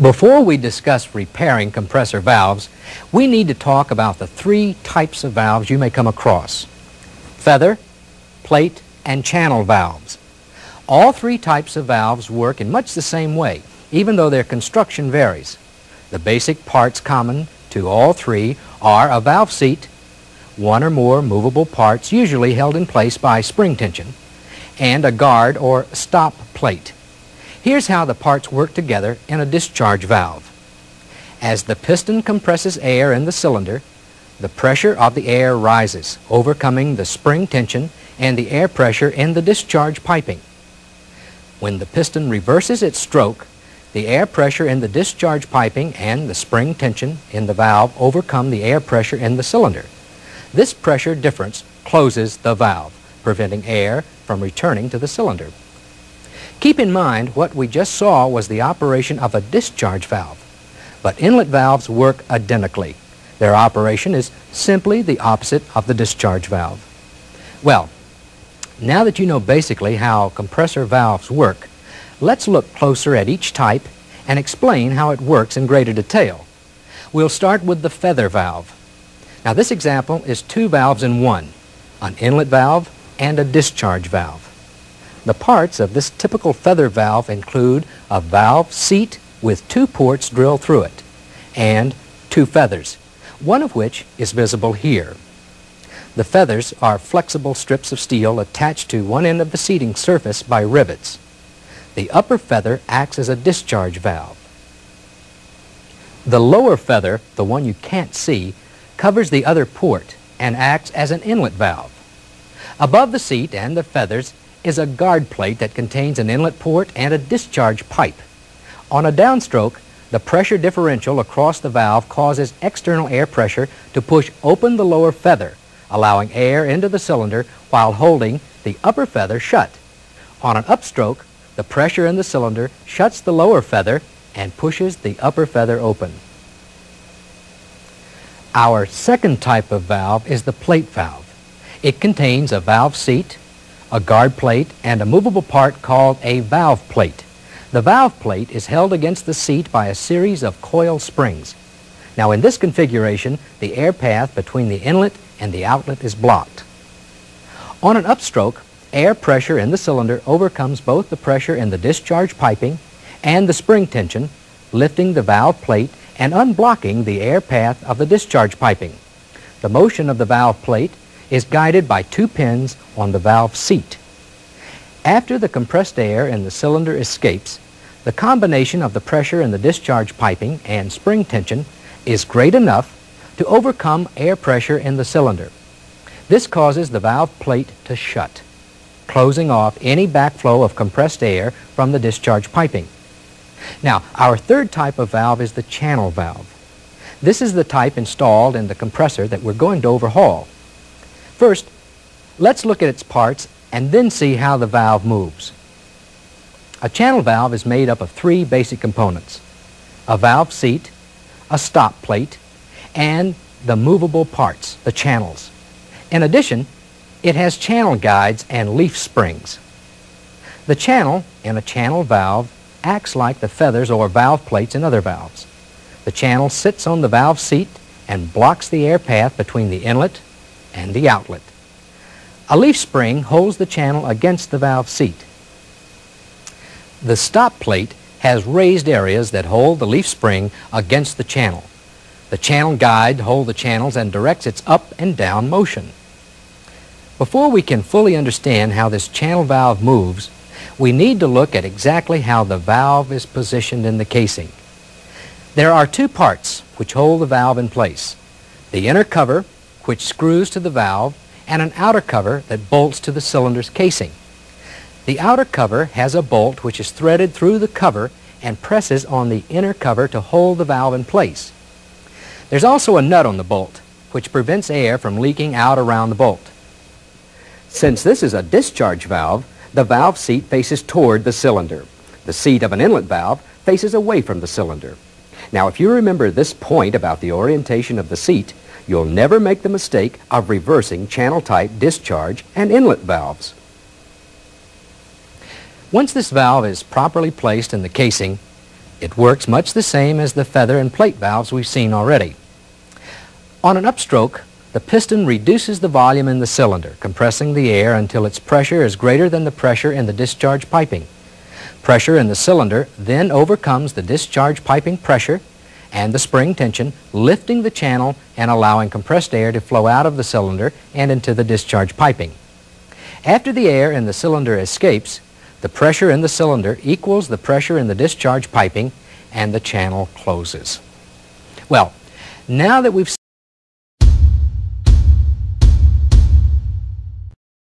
Before we discuss repairing compressor valves, we need to talk about the three types of valves you may come across. Feather, plate, and channel valves. All three types of valves work in much the same way, even though their construction varies. The basic parts common to all three are a valve seat, one or more movable parts usually held in place by spring tension, and a guard or stop plate. Here's how the parts work together in a discharge valve. As the piston compresses air in the cylinder, the pressure of the air rises, overcoming the spring tension and the air pressure in the discharge piping. When the piston reverses its stroke, the air pressure in the discharge piping and the spring tension in the valve overcome the air pressure in the cylinder. This pressure difference closes the valve, preventing air from returning to the cylinder. Keep in mind what we just saw was the operation of a discharge valve, but inlet valves work identically. Their operation is simply the opposite of the discharge valve. Well, now that you know basically how compressor valves work, let's look closer at each type and explain how it works in greater detail. We'll start with the feather valve. Now this example is two valves in one, an inlet valve and a discharge valve. The parts of this typical feather valve include a valve seat with two ports drilled through it and two feathers, one of which is visible here. The feathers are flexible strips of steel attached to one end of the seating surface by rivets. The upper feather acts as a discharge valve. The lower feather, the one you can't see, covers the other port and acts as an inlet valve. Above the seat and the feathers is a guard plate that contains an inlet port and a discharge pipe. On a downstroke, the pressure differential across the valve causes external air pressure to push open the lower feather, allowing air into the cylinder while holding the upper feather shut. On an upstroke, the pressure in the cylinder shuts the lower feather and pushes the upper feather open. Our second type of valve is the plate valve. It contains a valve seat, a guard plate, and a movable part called a valve plate. The valve plate is held against the seat by a series of coil springs. Now in this configuration, the air path between the inlet and the outlet is blocked. On an upstroke, air pressure in the cylinder overcomes both the pressure in the discharge piping and the spring tension, lifting the valve plate and unblocking the air path of the discharge piping. The motion of the valve plate is guided by two pins on the valve seat. After the compressed air in the cylinder escapes, the combination of the pressure in the discharge piping and spring tension is great enough to overcome air pressure in the cylinder. This causes the valve plate to shut, closing off any backflow of compressed air from the discharge piping. Now, our third type of valve is the channel valve. This is the type installed in the compressor that we're going to overhaul. First, let's look at its parts and then see how the valve moves. A channel valve is made up of three basic components. A valve seat, a stop plate, and the movable parts, the channels. In addition, it has channel guides and leaf springs. The channel in a channel valve acts like the feathers or valve plates in other valves. The channel sits on the valve seat and blocks the air path between the inlet and the outlet. A leaf spring holds the channel against the valve seat. The stop plate has raised areas that hold the leaf spring against the channel. The channel guide holds the channels and directs its up and down motion. Before we can fully understand how this channel valve moves, we need to look at exactly how the valve is positioned in the casing. There are two parts which hold the valve in place. The inner cover which screws to the valve, and an outer cover that bolts to the cylinder's casing. The outer cover has a bolt which is threaded through the cover and presses on the inner cover to hold the valve in place. There's also a nut on the bolt, which prevents air from leaking out around the bolt. Since this is a discharge valve, the valve seat faces toward the cylinder. The seat of an inlet valve faces away from the cylinder. Now, if you remember this point about the orientation of the seat, You'll never make the mistake of reversing channel-type discharge and inlet valves. Once this valve is properly placed in the casing, It works much the same as the feather and plate valves we've seen already. On an upstroke, the piston reduces the volume in the cylinder, compressing the air until its pressure is greater than the pressure in the discharge piping. Pressure in the cylinder then overcomes the discharge piping pressure and the spring tension, lifting the channel and allowing compressed air to flow out of the cylinder and into the discharge piping. After the air in the cylinder escapes, the pressure in the cylinder equals the pressure in the discharge piping and the channel closes. Well, now that we've